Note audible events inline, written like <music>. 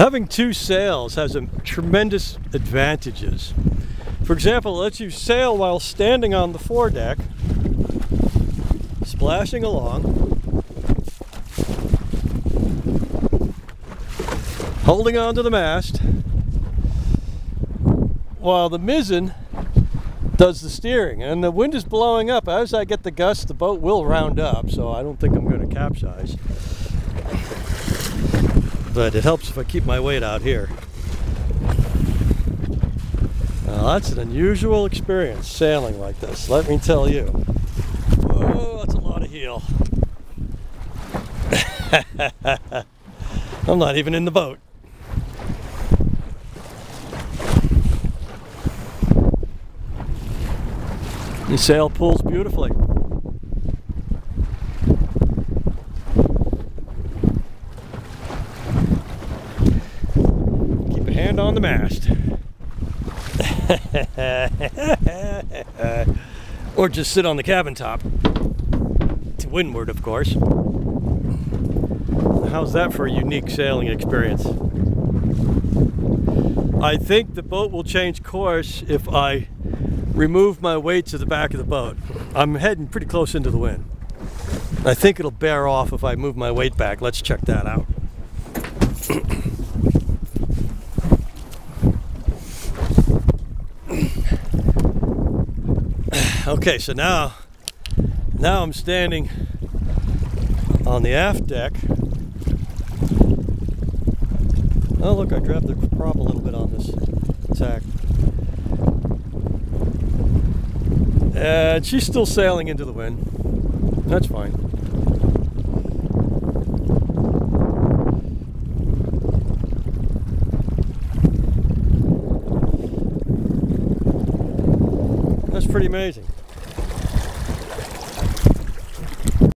Having two sails has a tremendous advantages. For example, it lets you sail while standing on the foredeck, splashing along, holding on to the mast, while the mizzen does the steering. And the wind is blowing up. As I get the gust, the boat will round up, so I don't think I'm going to capsize. But it helps if I keep my weight out here. Now that's an unusual experience sailing like this, let me tell you. Oh, that's a lot of heel. <laughs> I'm not even in the boat. The sail pulls beautifully. On the mast. <laughs> or just sit on the cabin top. To windward, of course. How's that for a unique sailing experience? I think the boat will change course if I remove my weight to the back of the boat. I'm heading pretty close into the wind. I think it'll bear off if I move my weight back. Let's check that out. Okay, so now, now I'm standing on the aft deck. Oh look, I dropped the prop a little bit on this tack. And she's still sailing into the wind. That's fine. That's pretty amazing.